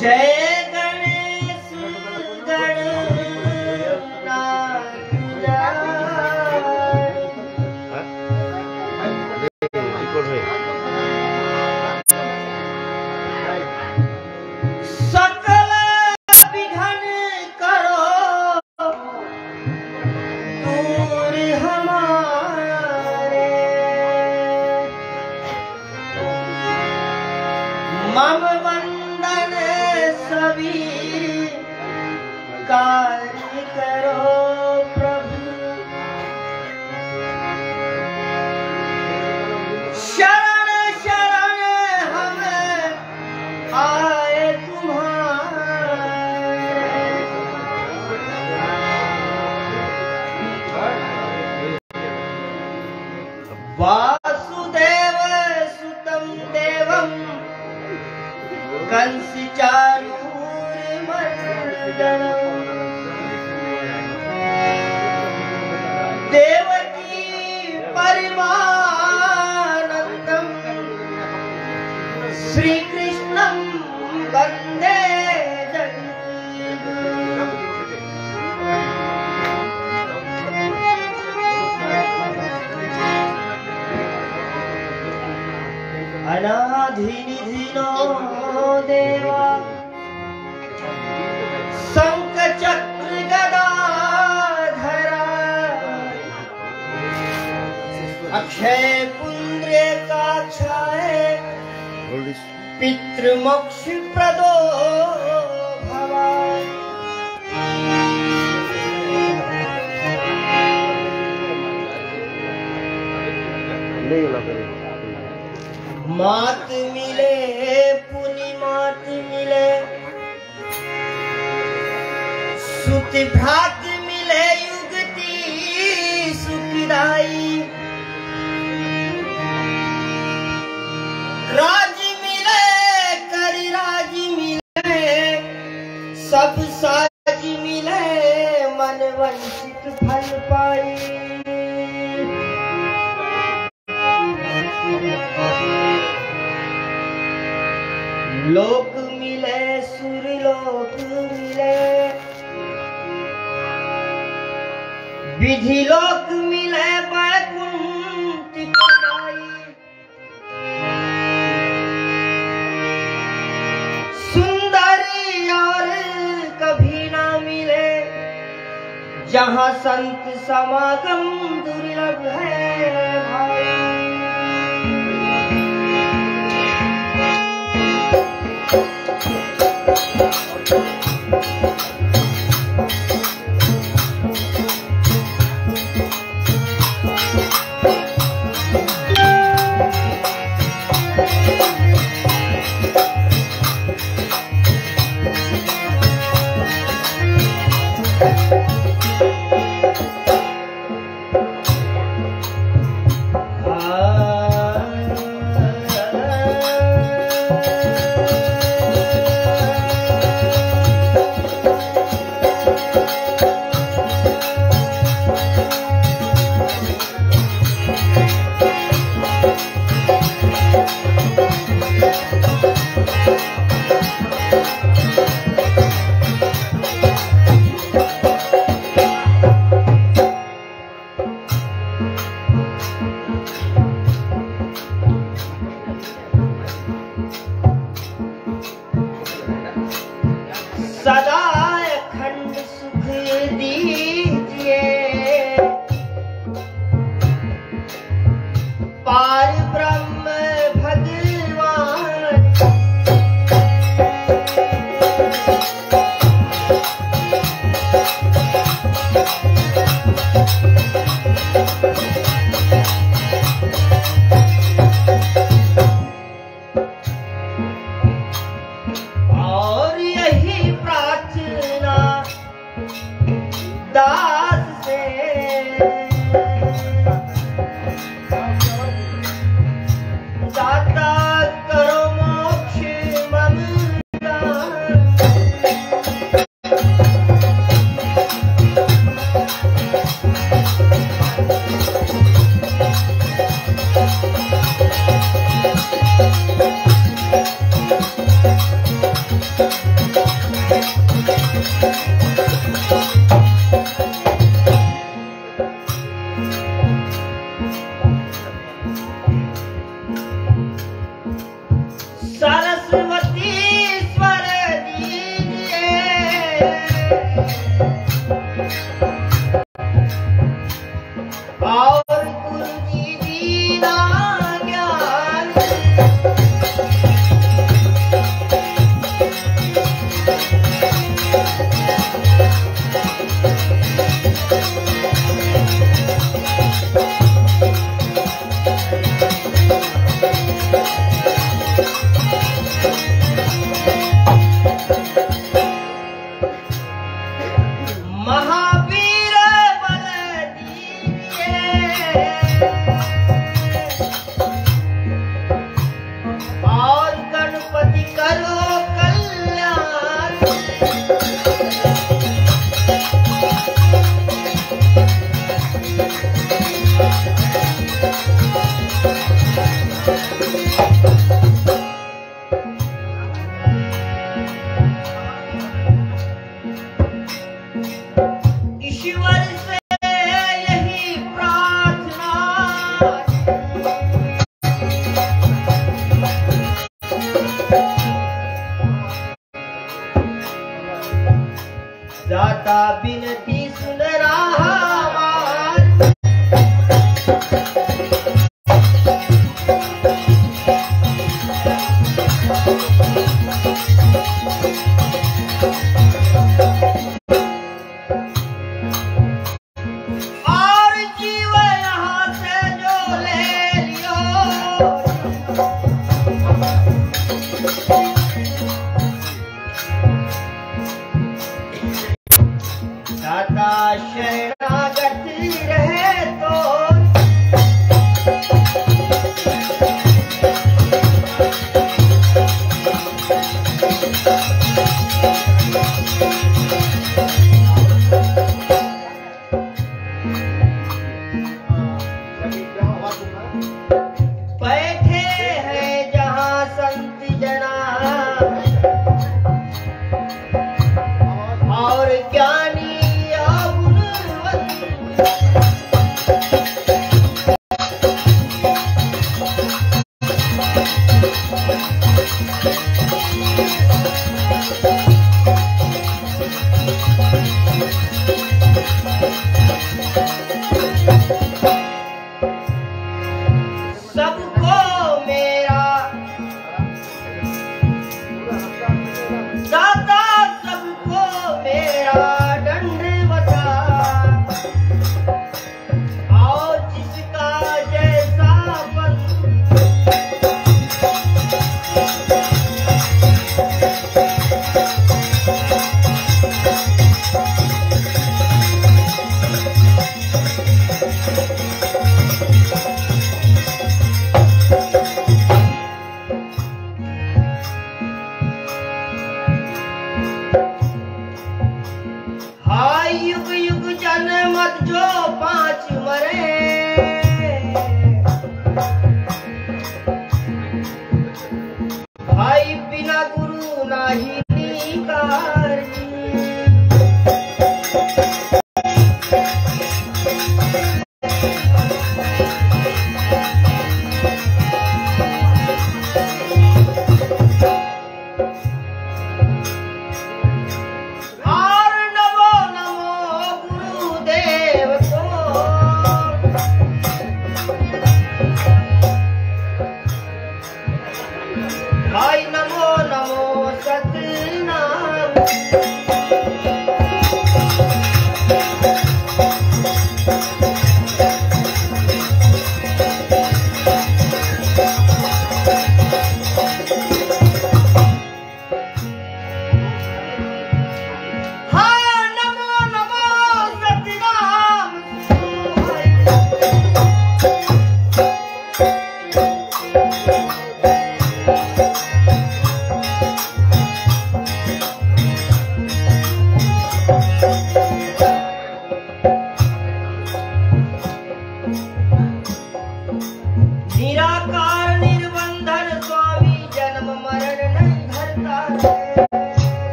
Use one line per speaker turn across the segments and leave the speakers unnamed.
जय गणेश गणनाथ जय। सकल विघन करो दूर हमारे मम वंदन सभी कार्य करो। अक्षय पुण्य काक्षाय पितृमोक्ष प्रदो भवान्। मात मिले पुनि मात मिले। सुत भ्रात सब साज मिले मन वंचित फल पाई। लोक मिले सुर लोक मिले। विधि लोक जहाँ संत समागम दुर्लभ है भाई भाई बिना गुरु नाही।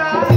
Bye.